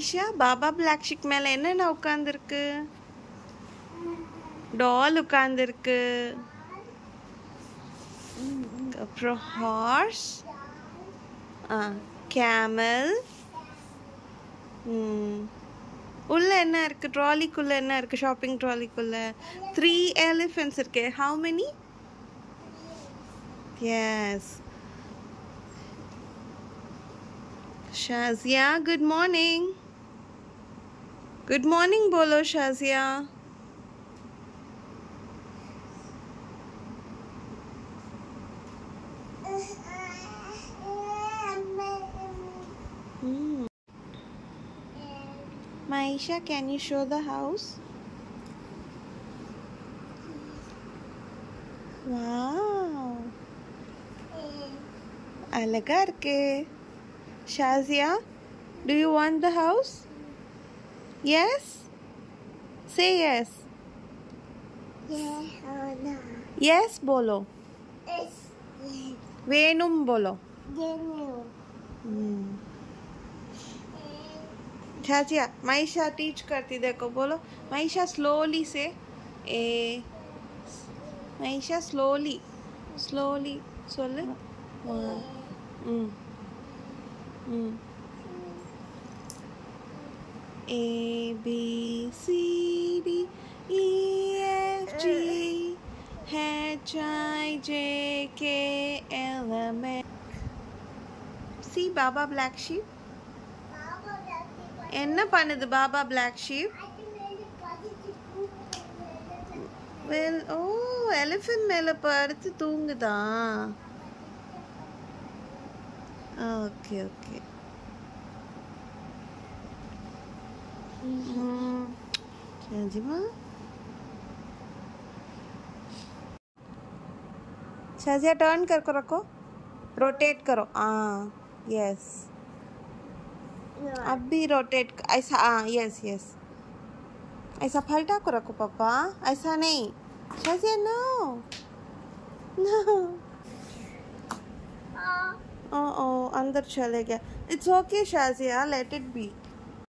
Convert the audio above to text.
Aisha Baba black chic மேலே என்னென்ன உட்காந்துருக்கு டால் உட்காந்துருக்கு அப்புறம் ஹார்ஸ் ஆ கேமல் உள்ளே என்ன இருக்குது ட்ராலிக்குள்ளே என்ன இருக்குது ஷாப்பிங் ட்ராலிக்குள்ளே த்ரீ எலிஃபென்ட்ஸ் இருக்கு. How many yes Shazia, good morning good morning बोलो Shazia Maisha, can you show the house? Wow. Alagarke. Shazia, do you want the house? Yes? Say yes. Yes or no? Yes bolo. Yes. Venum bolo. Venum. Hmm. छाछिया Maisha teach करती देखो बोलो Maisha slowly से ए Maisha Slowly. Slowly सोल Hmm. Hmm. A B C D E F G H I J K L M N. See Baba Black Sheep. என்ன பண்ணுது baa baa black sheep well oh elephant மேலே படுத்து தூங்குதா? ஓகே ஓகே शाजिमा Shazia turn करके रखो। Rotate करो। हाँ यस अब भी रोटेट ऐसा हाँ यस यस ऐसा पलटा को रखो पापा। ऐसा नहीं। शाजिया नो नो ओ ओ अंदर चले गया। It's okay Shazia let it be